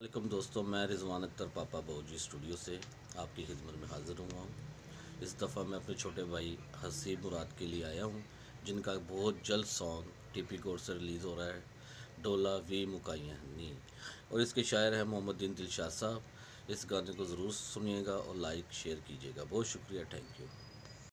वालेकुम दोस्तों, मैं रिजवान अख्तर पापा बहूजी स्टूडियो से आपकी खिदमत में हाज़िर हुआ हूँ इस दफ़ा मैं अपने छोटे भाई हसीब मुराद के लिए आया हूँ, जिनका बहुत जल्द सॉन्ग टीपी कोर से रिलीज़ हो रहा है, डोला वी मुकानी और इसके शायर हैं मोहम्मद दिन दिलशाह साहब। इस गाने को ज़रूर सुनिएगा और लाइक, शेयर कीजिएगा। बहुत शुक्रिया, थैंक यू।